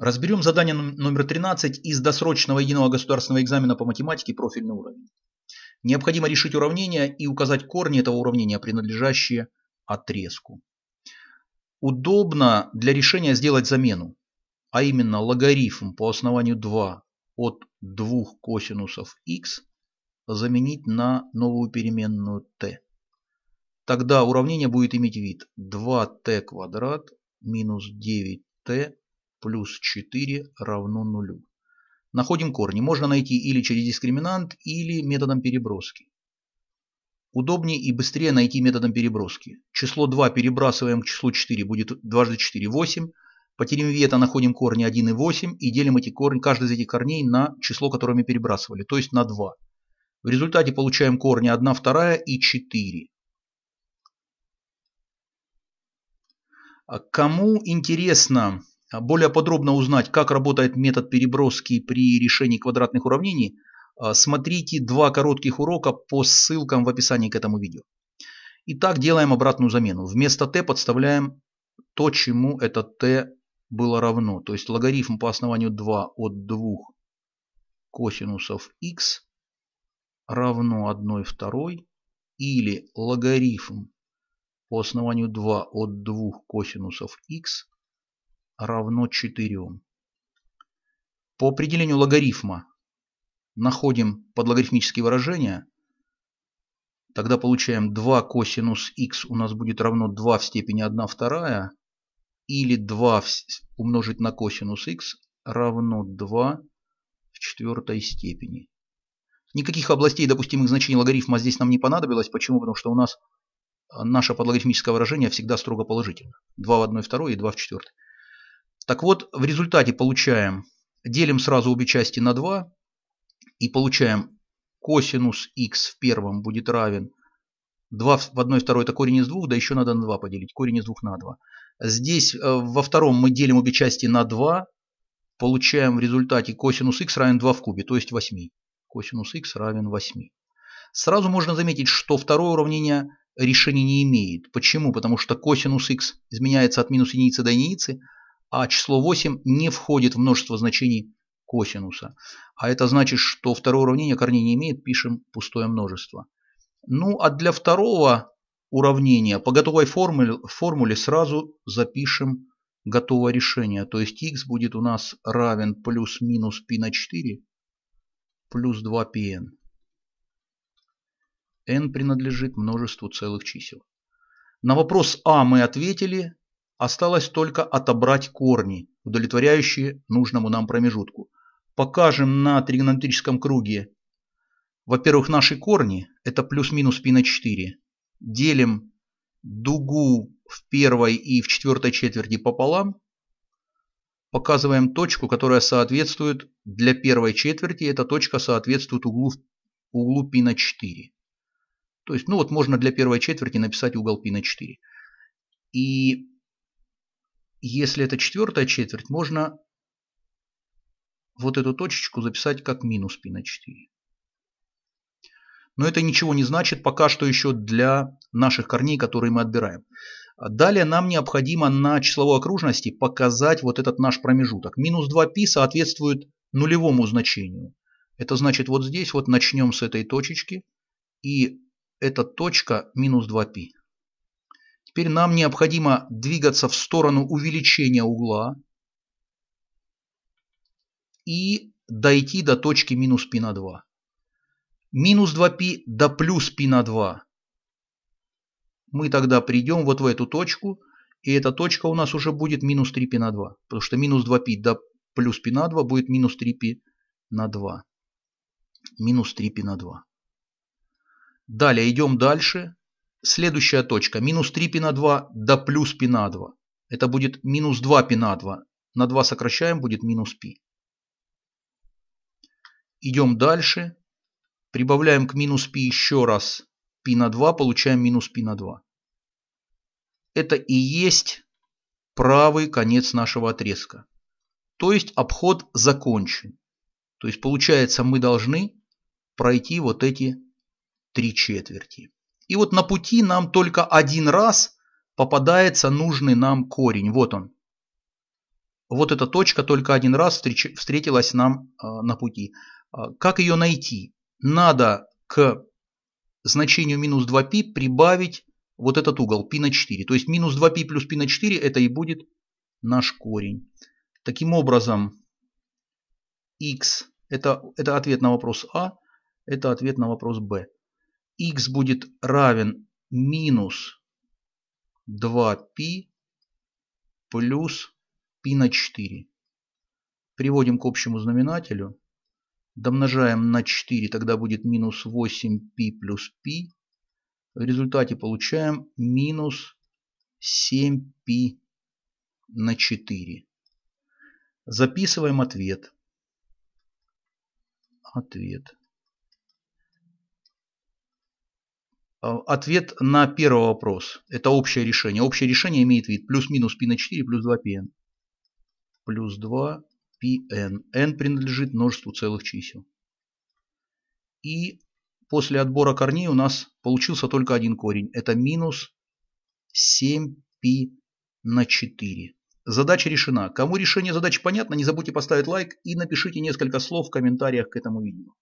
Разберем задание номер 13 из досрочного единого государственного экзамена по математике профильный уровень. Необходимо решить уравнение и указать корни этого уравнения, принадлежащие отрезку. Удобно для решения сделать замену, а именно логарифм по основанию 2 от двух косинусов x заменить на новую переменную t. Тогда уравнение будет иметь вид 2t квадрат минус 9t плюс 4 равно нулю. Находим корни. Можно найти или через дискриминант, или методом переброски. Удобнее и быстрее найти методом переброски. Число 2 перебрасываем к числу 4, будет дважды 4 – 8. По теореме находим корни 1 и 8 и делим эти корни, каждый из этих корней на число, которое мы перебрасывали, то есть на 2. В результате получаем корни 1 вторая и 4. А кому интересно более подробно узнать, как работает метод переброски при решении квадратных уравнений, а, смотрите два коротких урока по ссылкам в описании к этому видео. Итак, делаем обратную замену. Вместо t подставляем то, чему это t было равно. То есть логарифм по основанию 2 от 2 косинусов x равно 1 второй или логарифм по основанию 2 от 2 косинусов x равно 4. По определению логарифма находим подлогарифмические выражения. Тогда получаем 2 косинус х у нас будет равно 2 в степени 1 вторая. Или 2 умножить на косинус х равно 2 в четвертой степени. Никаких областей допустимых значений логарифма здесь нам не понадобилось. Почему? Потому что у нас наше подлогарифмическое выражение всегда строго положительно. 2 в 1 второй и 2 в четвертой. Так вот, в результате получаем, делим сразу обе части на 2 и получаем косинус х в первом будет равен 2 в 1 второй это корень из 2, да еще надо на 2 поделить, корень из 2 на 2. Здесь э, во втором мы делим обе части на 2, получаем в результате косинус х равен 2 в кубе, то есть 8. Косинус х равен 8. Сразу можно заметить, что второе уравнение решения не имеет. Почему? Потому что косинус х изменяется от минус единицы до единицы, а число 8 не входит в множество значений косинуса. А это значит, что второе уравнение корней не имеет, пишем пустое множество. Ну а для второго уравнения по готовой формуле, формуле сразу запишем готовое решение. То есть x будет у нас равен плюс-минус π на 4 плюс 2πn. n принадлежит множеству целых чисел. На вопрос а мы ответили, Осталось только отобрать корни, удовлетворяющие нужному нам промежутку. Покажем на тригонометрическом круге. Во-первых, наши корни – это плюс-минус π на 4. Делим дугу в первой и в четвертой четверти пополам. Показываем точку, которая соответствует для первой четверти. Эта точка соответствует углу, углу π на 4. То есть, ну вот можно для первой четверти написать угол π на 4. И если это четвертая четверть, можно вот эту точечку записать как минус π на 4. Но это ничего не значит пока что еще для наших корней, которые мы отбираем. Далее нам необходимо на числовой окружности показать вот этот наш промежуток. Минус 2π соответствует нулевому значению. Это значит вот здесь вот начнем с этой точечки. И эта точка минус 2π. Теперь нам необходимо двигаться в сторону увеличения угла и дойти до точки минус π на 2. Минус 2π до плюс π на 2. Мы тогда придем вот в эту точку, и эта точка у нас уже будет минус 3π на 2. Потому что минус 2π до плюс π на 2 будет минус 3π на 2. Минус 3π на 2. Далее идем дальше. Следующая точка. Минус 3 π на 2 до плюс π на 2. Это будет минус 2 π на 2. На 2 сокращаем, будет минус π. Идем дальше. Прибавляем к минус π еще раз π на 2, получаем минус π на 2. Это и есть правый конец нашего отрезка. То есть обход закончен. То есть получается мы должны пройти вот эти три четверти. И вот на пути нам только один раз попадается нужный нам корень. Вот он. вот эта точка только один раз встреч, встретилась нам а, на пути. А, как ее найти? Надо к значению минус 2π прибавить вот этот угол π на 4. То есть минус 2π плюс π на 4 это и будет наш корень. Таким образом, x это, это ответ на вопрос А, это ответ на вопрос Б. x будет равен минус 2π плюс π на 4. Приводим к общему знаменателю. Домножаем на 4, тогда будет минус 8π плюс π. В результате получаем минус 7π на 4. Записываем ответ. Ответ. ответ на первый вопрос. Это общее решение. Общее решение имеет вид плюс-минус π на 4 плюс 2πn. Плюс 2 πn. n принадлежит множеству целых чисел. И после отбора корней у нас получился только один корень. Это минус 7π на 4. Задача решена. Кому решение задачи понятно, не забудьте поставить лайк и напишите несколько слов в комментариях к этому видео.